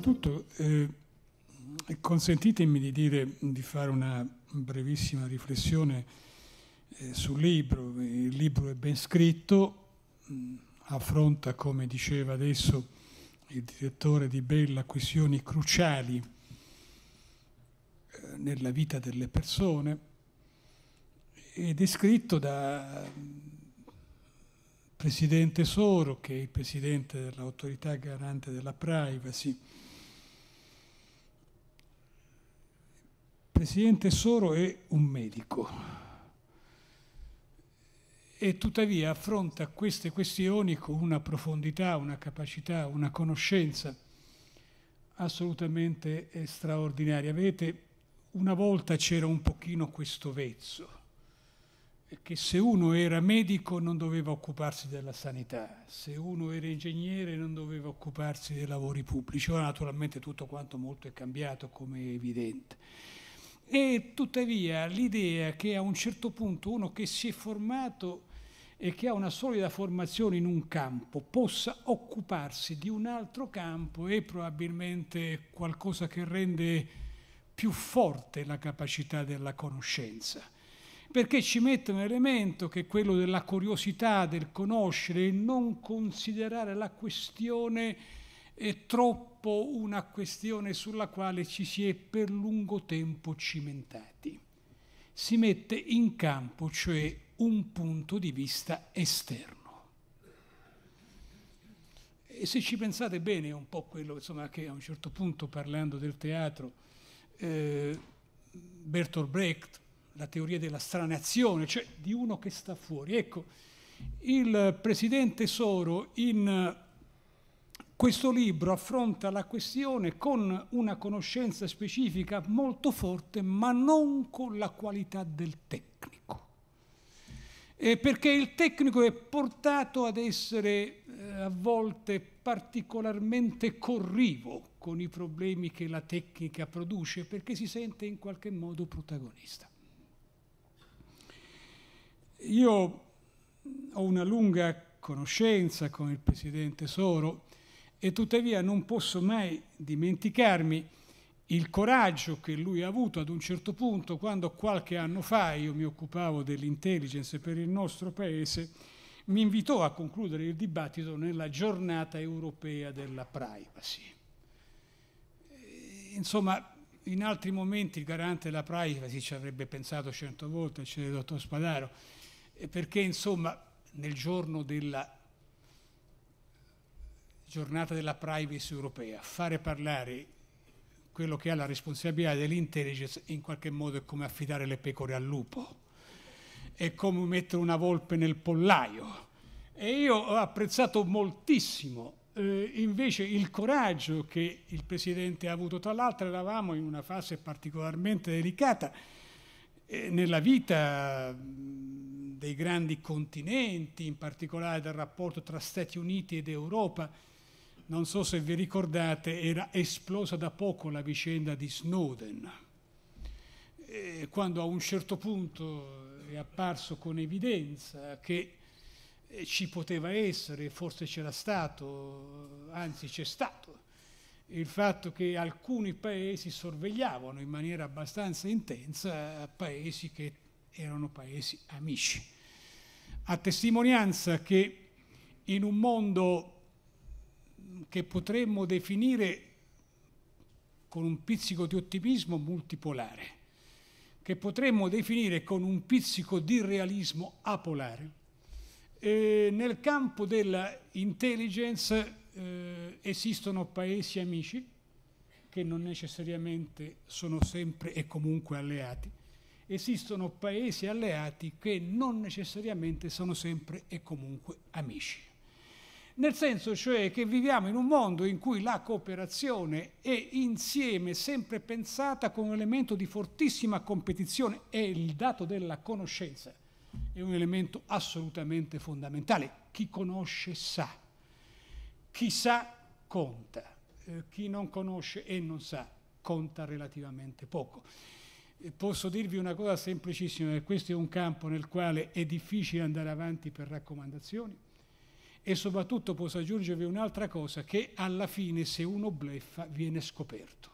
innanzitutto eh, consentitemi di, dire, di fare una brevissima riflessione eh, sul libro. Il libro è ben scritto, mh, affronta, come diceva adesso il direttore di Bella, questioni cruciali eh, nella vita delle persone ed è scritto da Presidente Soro, che è il Presidente dell'autorità garante della privacy. Presidente Soro è un medico e tuttavia affronta queste questioni con una profondità, una capacità, una conoscenza assolutamente straordinaria. Vedete, una volta c'era un pochino questo vezzo che se uno era medico non doveva occuparsi della sanità, se uno era ingegnere non doveva occuparsi dei lavori pubblici. Ora naturalmente tutto quanto molto è cambiato, come è evidente. E tuttavia l'idea che a un certo punto uno che si è formato e che ha una solida formazione in un campo possa occuparsi di un altro campo è probabilmente qualcosa che rende più forte la capacità della conoscenza. Perché ci mette un elemento che è quello della curiosità, del conoscere e non considerare la questione eh, troppo una questione sulla quale ci si è per lungo tempo cimentati. Si mette in campo, cioè un punto di vista esterno. E se ci pensate bene è un po' quello insomma, che a un certo punto parlando del teatro eh, Bertolt Brecht la teoria della strana azione, cioè di uno che sta fuori. Ecco, il presidente Soro in questo libro affronta la questione con una conoscenza specifica molto forte, ma non con la qualità del tecnico. Eh, perché il tecnico è portato ad essere eh, a volte particolarmente corrivo con i problemi che la tecnica produce, perché si sente in qualche modo protagonista. Io ho una lunga conoscenza con il presidente Soro e tuttavia non posso mai dimenticarmi il coraggio che lui ha avuto ad un certo punto quando qualche anno fa io mi occupavo dell'intelligence per il nostro paese, mi invitò a concludere il dibattito nella giornata europea della privacy. Insomma, in altri momenti il garante della privacy ci avrebbe pensato cento volte, c'è il dottor Spadaro, perché insomma nel giorno della giornata della privacy europea fare parlare quello che ha la responsabilità dell'intelligence in qualche modo è come affidare le pecore al lupo, è come mettere una volpe nel pollaio. E io ho apprezzato moltissimo eh, invece il coraggio che il Presidente ha avuto. Tra l'altro eravamo in una fase particolarmente delicata eh, nella vita dei grandi continenti, in particolare del rapporto tra Stati Uniti ed Europa. Non so se vi ricordate, era esplosa da poco la vicenda di Snowden, e quando a un certo punto è apparso con evidenza che eh, ci poteva essere, forse c'era stato, anzi c'è stato, il fatto che alcuni paesi sorvegliavano in maniera abbastanza intensa paesi che erano paesi amici, a testimonianza che in un mondo che potremmo definire con un pizzico di ottimismo multipolare, che potremmo definire con un pizzico di realismo apolare, eh, nel campo dell'intelligence eh, esistono paesi amici che non necessariamente sono sempre e comunque alleati, esistono paesi alleati che non necessariamente sono sempre e comunque amici. Nel senso cioè che viviamo in un mondo in cui la cooperazione è insieme sempre pensata come un elemento di fortissima competizione e il dato della conoscenza è un elemento assolutamente fondamentale. Chi conosce sa, chi sa conta, eh, chi non conosce e non sa conta relativamente poco. Posso dirvi una cosa semplicissima, questo è un campo nel quale è difficile andare avanti per raccomandazioni, e soprattutto posso aggiungervi un'altra cosa, che alla fine se uno bleffa viene scoperto.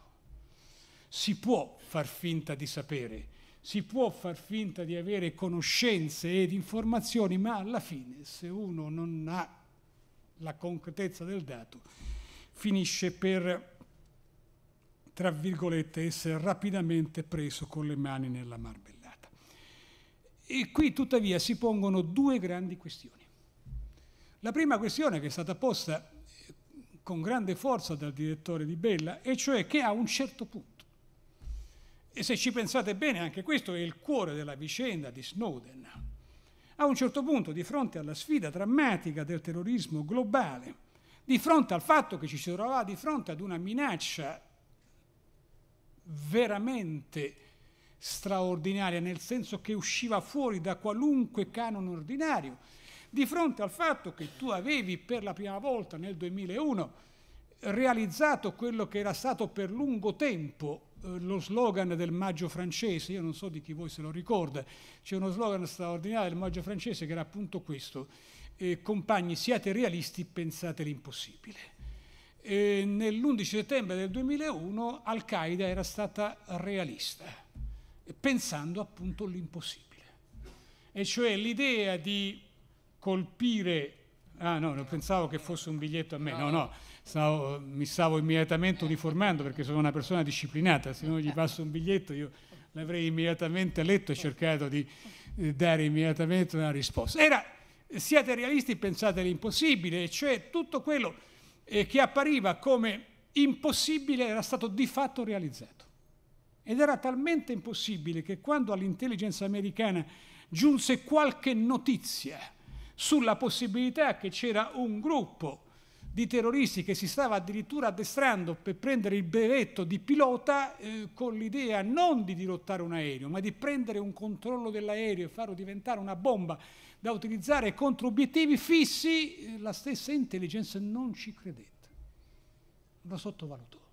Si può far finta di sapere, si può far finta di avere conoscenze ed informazioni, ma alla fine se uno non ha la concretezza del dato, finisce per, tra virgolette, essere rapidamente preso con le mani nella marmellata. E qui tuttavia si pongono due grandi questioni. La prima questione che è stata posta eh, con grande forza dal direttore di Bella, e cioè che a un certo punto e se ci pensate bene, anche questo è il cuore della vicenda di Snowden. A un certo punto, di fronte alla sfida drammatica del terrorismo globale, di fronte al fatto che ci si trovava di fronte ad una minaccia veramente straordinaria, nel senso che usciva fuori da qualunque canone ordinario, di fronte al fatto che tu avevi per la prima volta nel 2001 realizzato quello che era stato per lungo tempo eh, lo slogan del maggio francese, io non so di chi voi se lo ricorda, c'è uno slogan straordinario del maggio francese che era appunto questo, eh, compagni siate realisti, pensate l'impossibile. E nell'11 settembre del 2001 Al-Qaeda era stata realista, pensando appunto l'impossibile, e cioè l'idea di colpire... Ah no, pensavo che fosse un biglietto a me, no, no stavo, mi stavo immediatamente uniformando perché sono una persona disciplinata, se non gli passo un biglietto io l'avrei immediatamente letto e cercato di eh, dare immediatamente una risposta. Era siate realisti, pensate l'impossibile, cioè tutto quello eh, che appariva come impossibile era stato di fatto realizzato. Ed era talmente impossibile che quando all'intelligence americana giunse qualche notizia sulla possibilità che c'era un gruppo di terroristi che si stava addirittura addestrando per prendere il brevetto di pilota eh, con l'idea non di dirottare un aereo, ma di prendere un controllo dell'aereo e farlo diventare una bomba da utilizzare contro obiettivi fissi, eh, la stessa intelligence non ci credette, lo sottovalutò.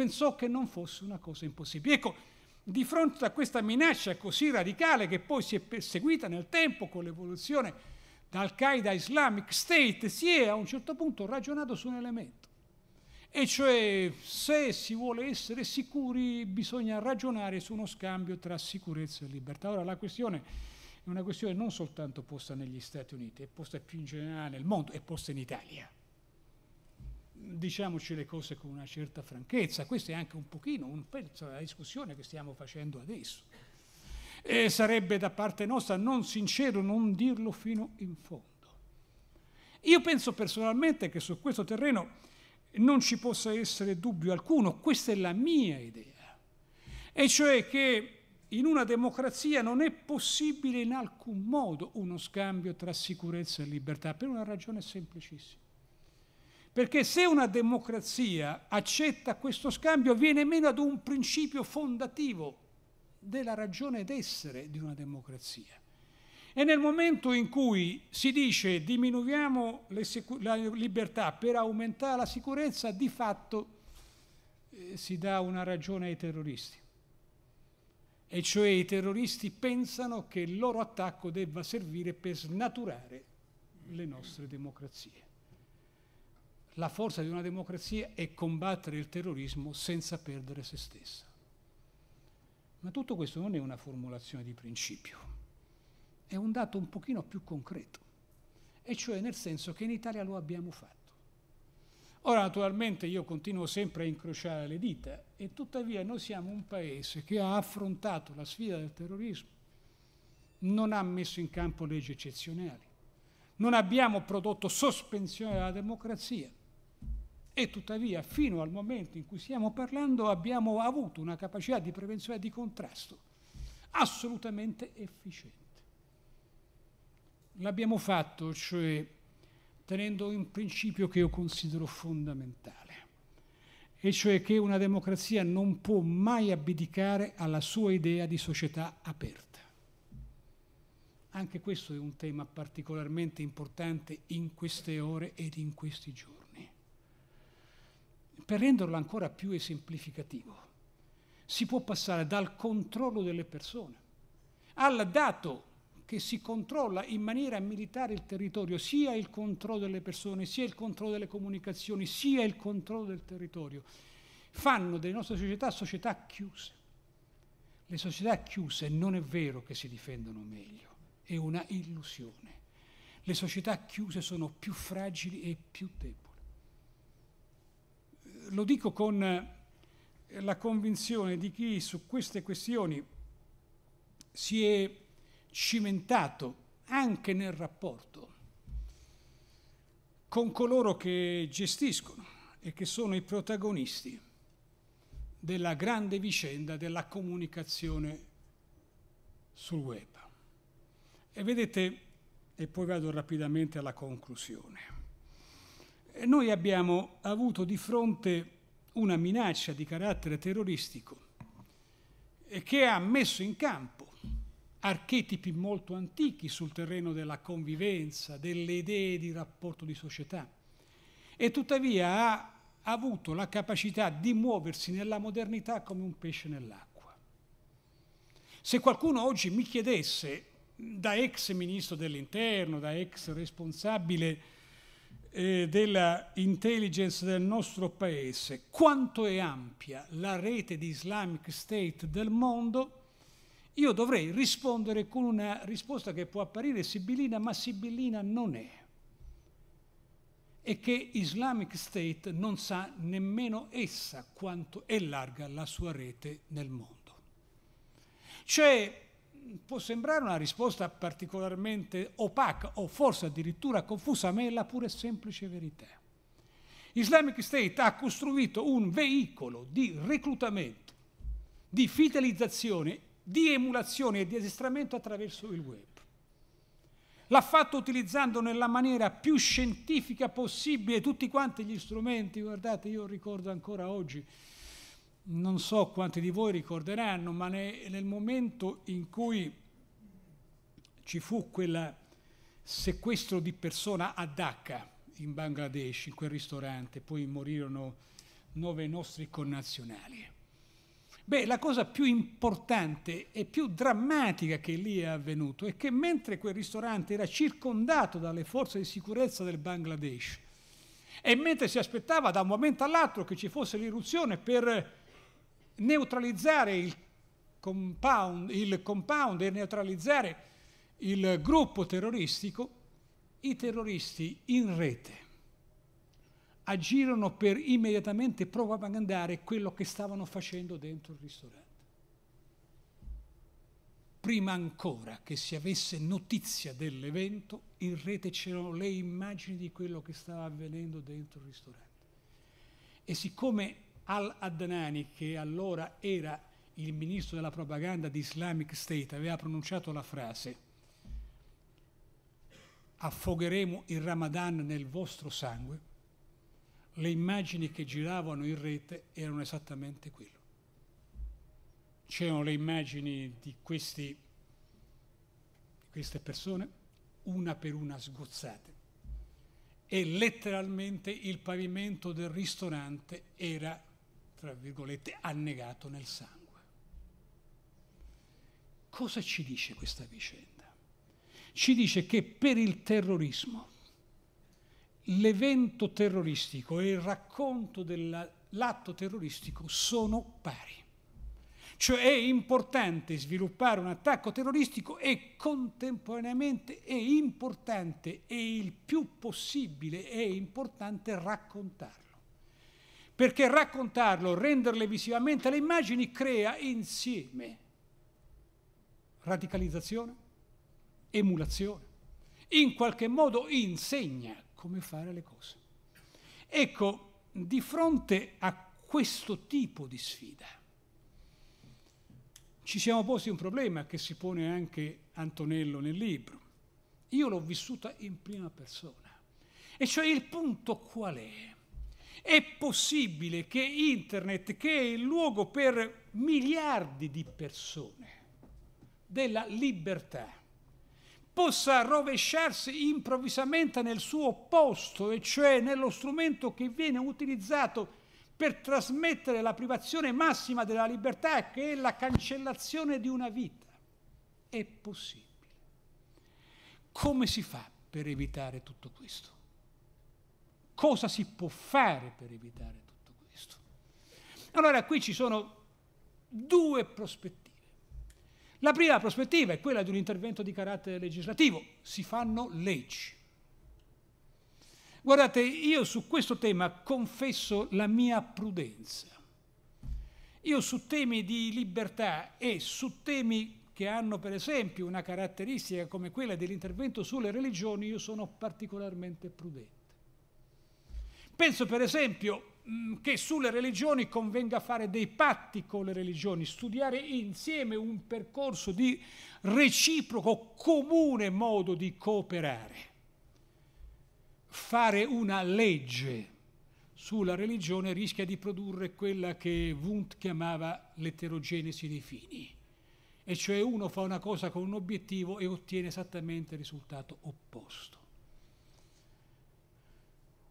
Pensò che non fosse una cosa impossibile. Ecco, di fronte a questa minaccia così radicale che poi si è perseguita nel tempo con l'evoluzione da Al-Qaeda Islamic State, si è a un certo punto ragionato su un elemento. E cioè, se si vuole essere sicuri, bisogna ragionare su uno scambio tra sicurezza e libertà. Ora, la questione è una questione non soltanto posta negli Stati Uniti, è posta più in generale nel mondo, è posta in Italia. Diciamoci le cose con una certa franchezza, questo è anche un pochino un pezzo della discussione che stiamo facendo adesso. E sarebbe da parte nostra non sincero non dirlo fino in fondo. Io penso personalmente che su questo terreno non ci possa essere dubbio alcuno, questa è la mia idea, e cioè che in una democrazia non è possibile in alcun modo uno scambio tra sicurezza e libertà, per una ragione semplicissima. Perché se una democrazia accetta questo scambio viene meno ad un principio fondativo della ragione d'essere di una democrazia. E nel momento in cui si dice diminuiamo la libertà per aumentare la sicurezza, di fatto eh, si dà una ragione ai terroristi. E cioè i terroristi pensano che il loro attacco debba servire per snaturare le nostre democrazie. La forza di una democrazia è combattere il terrorismo senza perdere se stessa. Ma tutto questo non è una formulazione di principio, è un dato un pochino più concreto, e cioè nel senso che in Italia lo abbiamo fatto. Ora naturalmente io continuo sempre a incrociare le dita e tuttavia noi siamo un paese che ha affrontato la sfida del terrorismo, non ha messo in campo leggi eccezionali, non abbiamo prodotto sospensione della democrazia, e tuttavia fino al momento in cui stiamo parlando abbiamo avuto una capacità di prevenzione e di contrasto assolutamente efficiente. L'abbiamo fatto, cioè tenendo un principio che io considero fondamentale, e cioè che una democrazia non può mai abdicare alla sua idea di società aperta. Anche questo è un tema particolarmente importante in queste ore ed in questi giorni per renderlo ancora più esemplificativo, si può passare dal controllo delle persone al dato che si controlla in maniera militare il territorio, sia il controllo delle persone, sia il controllo delle comunicazioni, sia il controllo del territorio, fanno delle nostre società società chiuse. Le società chiuse non è vero che si difendono meglio, è una illusione. Le società chiuse sono più fragili e più deboli. Lo dico con la convinzione di chi su queste questioni si è cimentato anche nel rapporto con coloro che gestiscono e che sono i protagonisti della grande vicenda della comunicazione sul web. E vedete, e poi vado rapidamente alla conclusione, noi abbiamo avuto di fronte una minaccia di carattere terroristico che ha messo in campo archetipi molto antichi sul terreno della convivenza, delle idee di rapporto di società e tuttavia ha avuto la capacità di muoversi nella modernità come un pesce nell'acqua. Se qualcuno oggi mi chiedesse, da ex ministro dell'interno, da ex responsabile eh, della intelligence del nostro paese, quanto è ampia la rete di Islamic State del mondo, io dovrei rispondere con una risposta che può apparire sibillina, ma sibillina non è. E che Islamic State non sa nemmeno essa quanto è larga la sua rete nel mondo. Cioè, può sembrare una risposta particolarmente opaca o forse addirittura confusa, ma è la pura e semplice verità. Islamic State ha costruito un veicolo di reclutamento, di fidelizzazione di emulazione e di addestramento attraverso il web. L'ha fatto utilizzando nella maniera più scientifica possibile tutti quanti gli strumenti. Guardate, io ricordo ancora oggi, non so quanti di voi ricorderanno, ma nel momento in cui ci fu quel sequestro di persona a Dhaka, in Bangladesh, in quel ristorante, poi morirono nove nostri connazionali. Beh, la cosa più importante e più drammatica che lì è avvenuto è che mentre quel ristorante era circondato dalle forze di sicurezza del Bangladesh e mentre si aspettava da un momento all'altro che ci fosse l'irruzione per neutralizzare il compound, il compound e neutralizzare il gruppo terroristico, i terroristi in rete agirono per immediatamente propagandare quello che stavano facendo dentro il ristorante. Prima ancora che si avesse notizia dell'evento, in rete c'erano le immagini di quello che stava avvenendo dentro il ristorante. E siccome Al-Adnani, che allora era il ministro della propaganda di Islamic State, aveva pronunciato la frase affogheremo il Ramadan nel vostro sangue, le immagini che giravano in rete erano esattamente quello. C'erano le immagini di questi, queste persone, una per una sgozzate, e letteralmente il pavimento del ristorante era, tra virgolette, annegato nel sangue. Cosa ci dice questa vicenda? Ci dice che per il terrorismo l'evento terroristico e il racconto dell'atto terroristico sono pari. Cioè è importante sviluppare un attacco terroristico e contemporaneamente è importante e il più possibile è importante raccontarlo. Perché raccontarlo, renderle visivamente le immagini crea insieme radicalizzazione, emulazione, in qualche modo insegna come fare le cose. Ecco, di fronte a questo tipo di sfida, ci siamo posti un problema che si pone anche Antonello nel libro. Io l'ho vissuta in prima persona. E cioè il punto qual è? È possibile che Internet, che è il luogo per miliardi di persone della libertà, possa rovesciarsi improvvisamente nel suo opposto, e cioè nello strumento che viene utilizzato per trasmettere la privazione massima della libertà, che è la cancellazione di una vita. È possibile. Come si fa per evitare tutto questo? Cosa si può fare per evitare tutto questo? Allora qui ci sono due prospettive. La prima prospettiva è quella di un intervento di carattere legislativo, si fanno leggi. Guardate, io su questo tema confesso la mia prudenza. Io su temi di libertà e su temi che hanno per esempio una caratteristica come quella dell'intervento sulle religioni, io sono particolarmente prudente. Penso per esempio mm, che sulle religioni convenga fare dei patti con le religioni, studiare insieme un percorso di reciproco comune modo di cooperare. Fare una legge sulla religione rischia di produrre quella che Wundt chiamava l'eterogenesi dei fini e cioè uno fa una cosa con un obiettivo e ottiene esattamente il risultato opposto.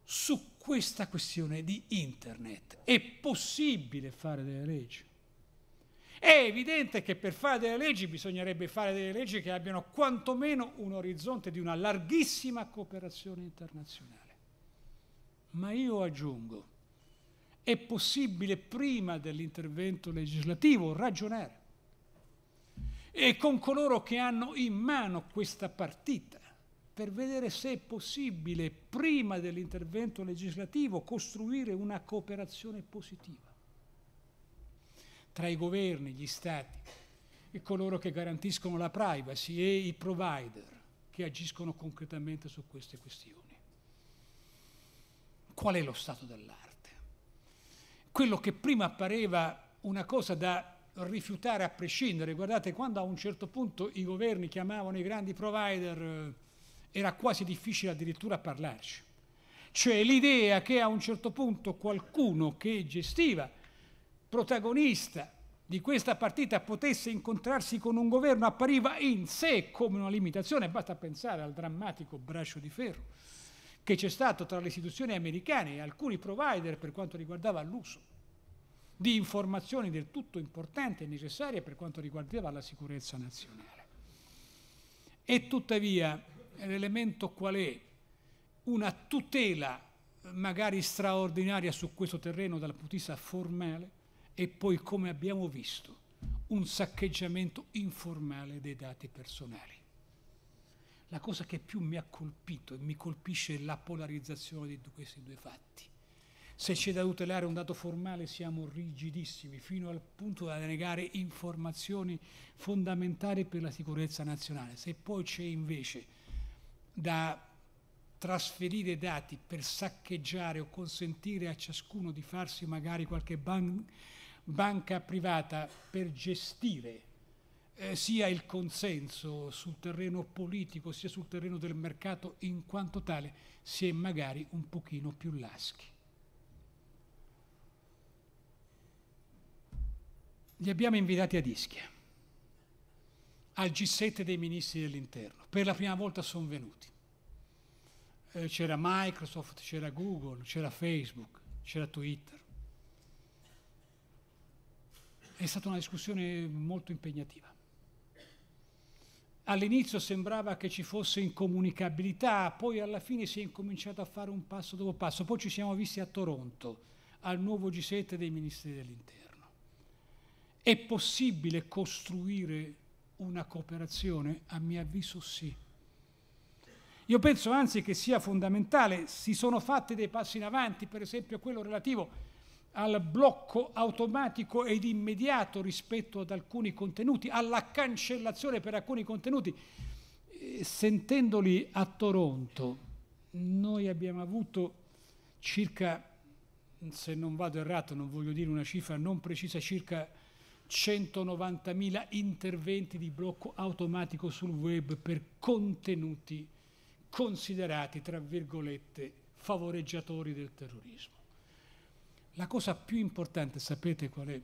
Su questa questione di internet è possibile fare delle leggi. È evidente che per fare delle leggi bisognerebbe fare delle leggi che abbiano quantomeno un orizzonte di una larghissima cooperazione internazionale. Ma io aggiungo, è possibile prima dell'intervento legislativo ragionare e con coloro che hanno in mano questa partita per vedere se è possibile, prima dell'intervento legislativo, costruire una cooperazione positiva tra i governi, gli stati e coloro che garantiscono la privacy e i provider che agiscono concretamente su queste questioni. Qual è lo stato dell'arte? Quello che prima appareva una cosa da rifiutare a prescindere. Guardate, quando a un certo punto i governi chiamavano i grandi provider, eh, era quasi difficile addirittura parlarci. Cioè l'idea che a un certo punto qualcuno che gestiva, protagonista di questa partita, potesse incontrarsi con un governo appariva in sé come una limitazione. Basta pensare al drammatico braccio di ferro che c'è stato tra le istituzioni americane e alcuni provider per quanto riguardava l'uso di informazioni del tutto importanti e necessarie per quanto riguardava la sicurezza nazionale. E tuttavia l'elemento qual è? Una tutela magari straordinaria su questo terreno dal punto di vista formale e poi, come abbiamo visto, un saccheggiamento informale dei dati personali. La cosa che più mi ha colpito e mi colpisce è la polarizzazione di questi due fatti se c'è da tutelare un dato formale siamo rigidissimi fino al punto da negare informazioni fondamentali per la sicurezza nazionale. Se poi c'è invece da trasferire dati per saccheggiare o consentire a ciascuno di farsi magari qualche ban- banca privata per gestire eh, sia il consenso sul terreno politico sia sul terreno del mercato in quanto tale, si è magari un pochino più laschi. li abbiamo invitati ad Ischia, al G7 dei ministri dell'interno. Per la prima volta sono venuti. Eh, c'era Microsoft, c'era Google, c'era Facebook, c'era Twitter. È stata una discussione molto impegnativa. All'inizio sembrava che ci fosse incomunicabilità, poi alla fine si è incominciato a fare un passo dopo passo. Poi ci siamo visti a Toronto, al nuovo G7 dei ministri dell'interno. È possibile costruire una cooperazione? A mio avviso sì. Io penso anzi che sia fondamentale, si sono fatti dei passi in avanti, per esempio quello relativo al blocco automatico ed immediato rispetto ad alcuni contenuti, alla cancellazione per alcuni contenuti. Sentendoli a Toronto, noi abbiamo avuto circa, se non vado errato, non voglio dire una cifra non precisa, circa 190.000 interventi di blocco automatico sul web per contenuti considerati, tra virgolette, favoreggiatori del terrorismo. La cosa più importante, sapete qual è?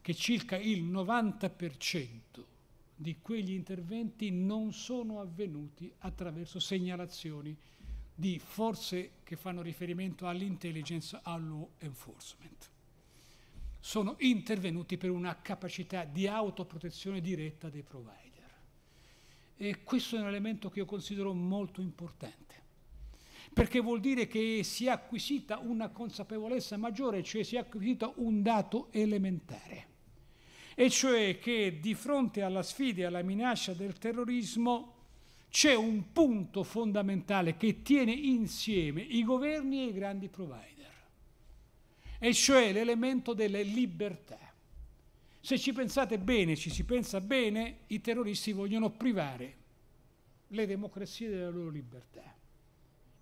Che circa il 90% di quegli interventi non sono avvenuti attraverso segnalazioni di forze che fanno riferimento all'intelligence, al law enforcement sono intervenuti per una capacità di autoprotezione diretta dei provider. E questo è un elemento che io considero molto importante, perché vuol dire che si è acquisita una consapevolezza maggiore, cioè si è acquisito un dato elementare, e cioè che di fronte alla sfida e alla minaccia del terrorismo c'è un punto fondamentale che tiene insieme i governi e i grandi provider, e cioè l'elemento delle libertà. Se ci pensate bene, ci si pensa bene, i terroristi vogliono privare le democrazie della loro libertà.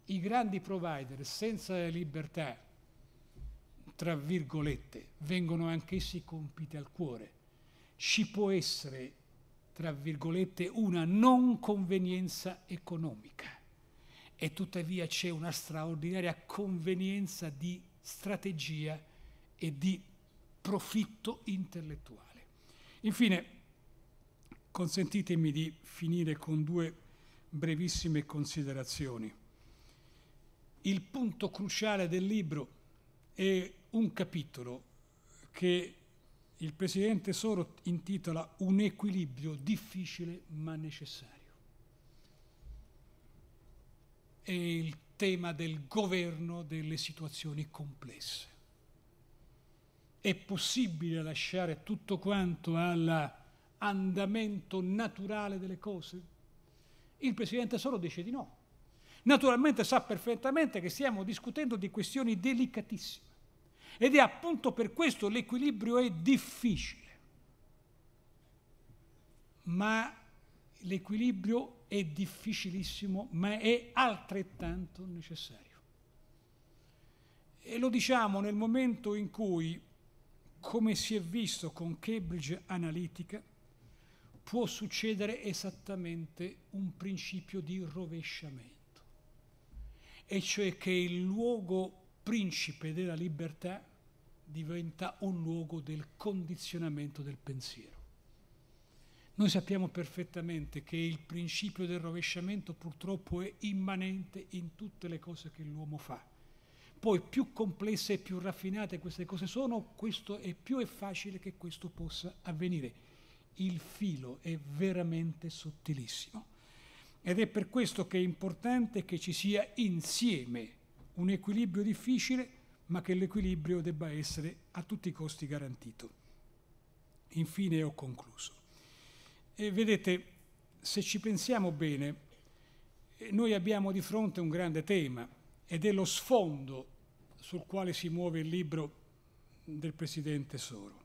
I grandi provider senza libertà, tra virgolette, vengono anch'essi compiti al cuore. Ci può essere, tra virgolette, una non convenienza economica e tuttavia c'è una straordinaria convenienza di strategia e di profitto intellettuale. Infine, consentitemi di finire con due brevissime considerazioni. Il punto cruciale del libro è un capitolo che il presidente Soro intitola Un equilibrio difficile ma necessario. È il tema del governo delle situazioni complesse è possibile lasciare tutto quanto all'andamento naturale delle cose? Il Presidente solo dice di no. Naturalmente sa perfettamente che stiamo discutendo di questioni delicatissime ed è appunto per questo l'equilibrio è difficile. Ma l'equilibrio è difficilissimo, ma è altrettanto necessario. E lo diciamo nel momento in cui come si è visto con Cambridge Analytica, può succedere esattamente un principio di rovesciamento, e cioè che il luogo principe della libertà diventa un luogo del condizionamento del pensiero. Noi sappiamo perfettamente che il principio del rovesciamento purtroppo è immanente in tutte le cose che l'uomo fa poi più complesse e più raffinate queste cose sono, questo è più è facile che questo possa avvenire. Il filo è veramente sottilissimo. Ed è per questo che è importante che ci sia insieme un equilibrio difficile, ma che l'equilibrio debba essere a tutti i costi garantito. Infine ho concluso. E vedete, se ci pensiamo bene, eh, noi abbiamo di fronte un grande tema, ed è lo sfondo sul quale si muove il libro del Presidente Soro.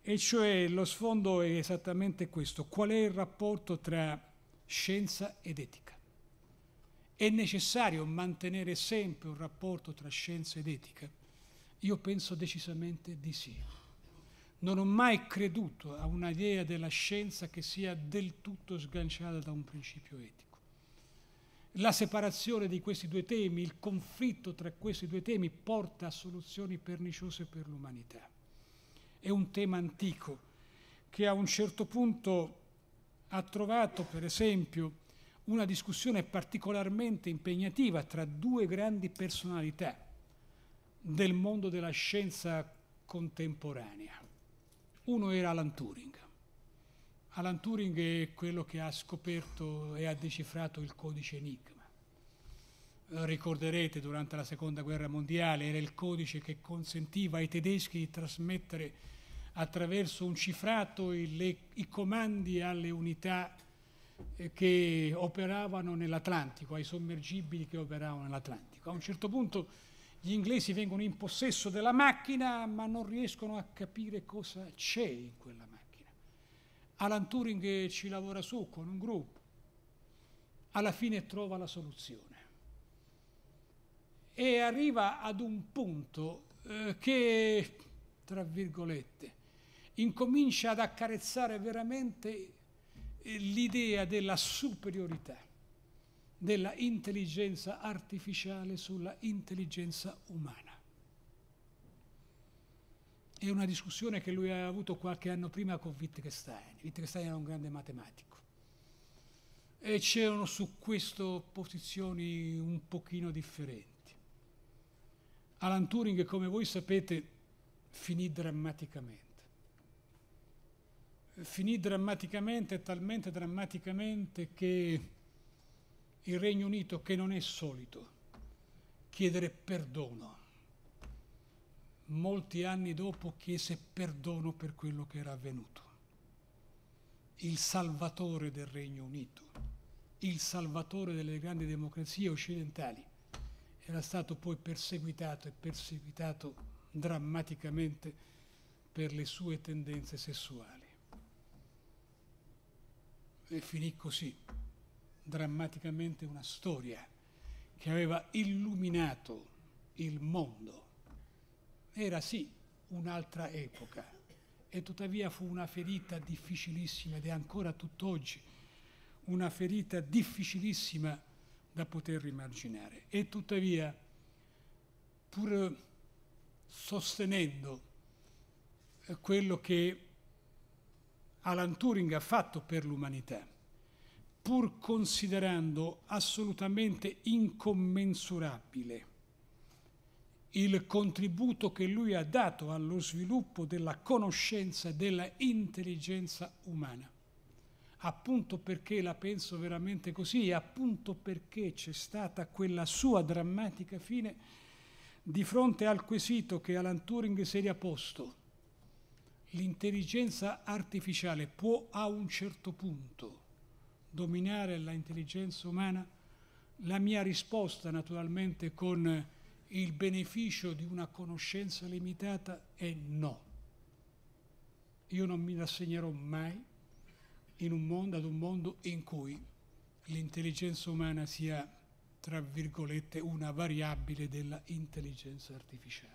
E cioè lo sfondo è esattamente questo, qual è il rapporto tra scienza ed etica. È necessario mantenere sempre un rapporto tra scienza ed etica? Io penso decisamente di sì. Non ho mai creduto a un'idea della scienza che sia del tutto sganciata da un principio etico la separazione di questi due temi, il conflitto tra questi due temi porta a soluzioni perniciose per l'umanità. È un tema antico che a un certo punto ha trovato, per esempio, una discussione particolarmente impegnativa tra due grandi personalità del mondo della scienza contemporanea. Uno era Alan Turing. Alan Turing è quello che ha scoperto e ha decifrato il codice Enigma. Eh, ricorderete, durante la seconda guerra mondiale era il codice che consentiva ai tedeschi di trasmettere attraverso un cifrato le, i comandi alle unità eh, che operavano nell'Atlantico, ai sommergibili che operavano nell'Atlantico. A un certo punto gli inglesi vengono in possesso della macchina ma non riescono a capire cosa c'è in quella macchina. Alan Turing ci lavora su con un gruppo, alla fine trova la soluzione. E arriva ad un punto eh, che, tra virgolette, incomincia ad accarezzare veramente eh, l'idea della superiorità della intelligenza artificiale sulla intelligenza umana. È una discussione che lui ha avuto qualche anno prima con Wittgenstein. Wittgenstein era un grande matematico. E c'erano su questo posizioni un pochino differenti. Alan Turing, come voi sapete, finì drammaticamente. finì drammaticamente, talmente drammaticamente che il Regno Unito, che non è solito chiedere perdono, molti anni dopo chiese perdono per quello che era avvenuto. Il salvatore del Regno Unito, il salvatore delle grandi democrazie occidentali, era stato poi perseguitato e perseguitato drammaticamente per le sue tendenze sessuali. E finì così, drammaticamente una storia che aveva illuminato il mondo. Era sì un'altra epoca e tuttavia fu una ferita difficilissima ed è ancora tutt'oggi una ferita difficilissima da poter rimarginare. E tuttavia, pur sostenendo quello che Alan Turing ha fatto per l'umanità, pur considerando assolutamente incommensurabile il contributo che lui ha dato allo sviluppo della conoscenza e della intelligenza umana. Appunto perché la penso veramente così e appunto perché c'è stata quella sua drammatica fine di fronte al quesito che Alan Turing si era posto l'intelligenza artificiale può a un certo punto dominare l'intelligenza umana? La mia risposta, naturalmente, con il beneficio di una conoscenza limitata, è no. Io non mi rassegnerò mai un mondo, ad un mondo in cui l'intelligenza umana sia, tra virgolette, una variabile della intelligenza artificiale.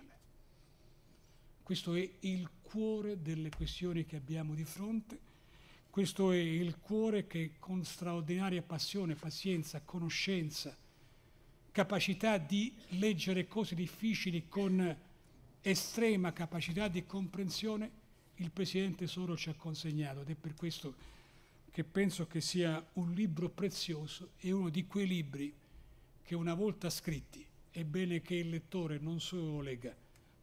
Questo è il cuore delle questioni che abbiamo di fronte, questo è il cuore che con straordinaria passione, pazienza, conoscenza, capacità di leggere cose difficili con estrema capacità di comprensione, il Presidente Soro ci ha consegnato ed è per questo che penso che sia un libro prezioso e uno di quei libri che una volta scritti è bene che il lettore non solo lo legga,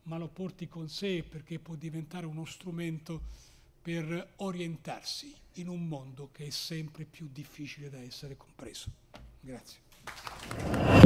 ma lo porti con sé perché può diventare uno strumento per orientarsi in un mondo che è sempre più difficile da essere compreso. Grazie.